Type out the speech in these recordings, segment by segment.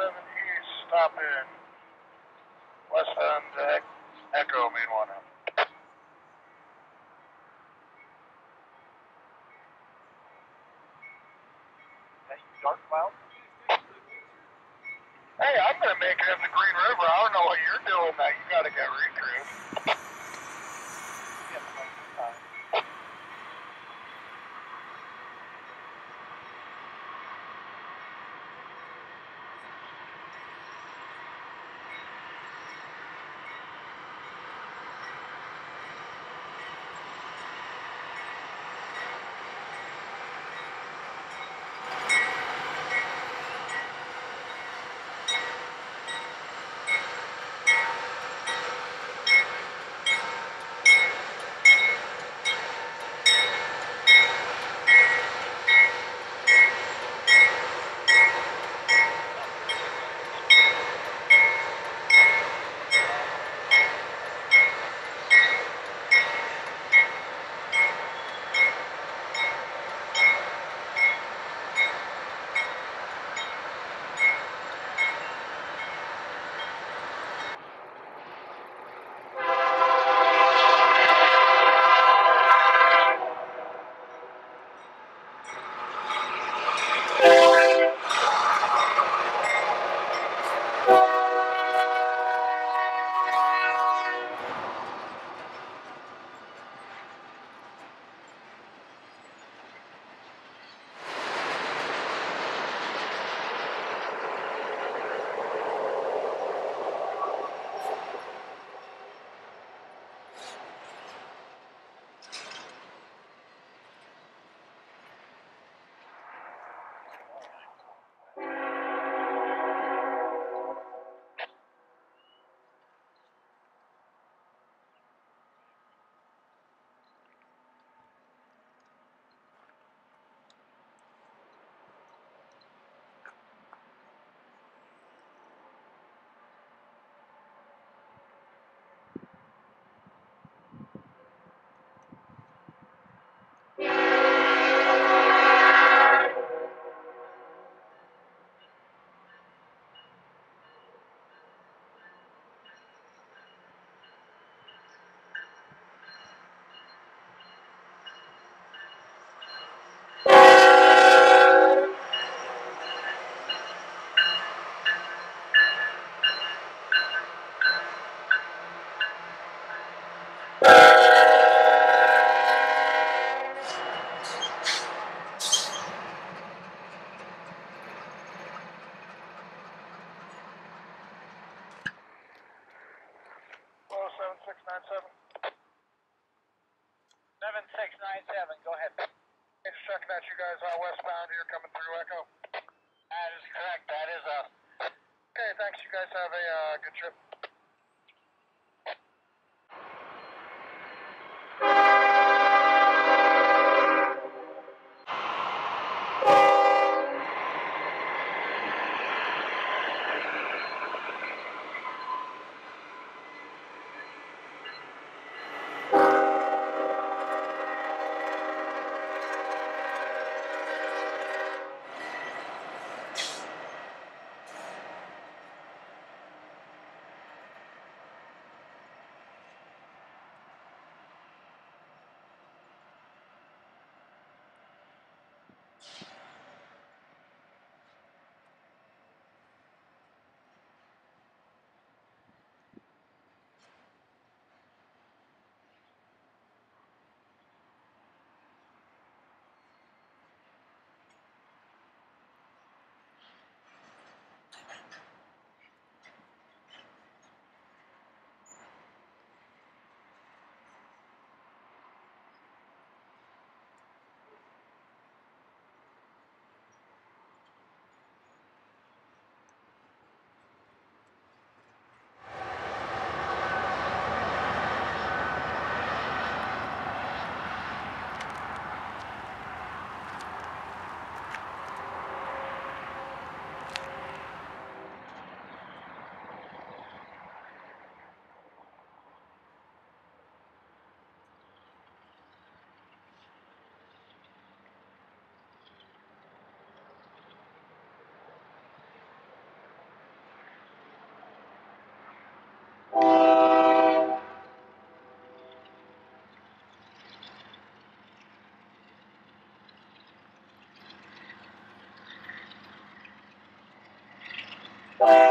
6807 East, stop in. West End, Echo, main one. Dark cloud? Hey, I'm gonna make it in the Green River. I don't know what you're doing that you gotta get recruited. Thanks. You guys have a uh, good trip. Thank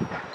you.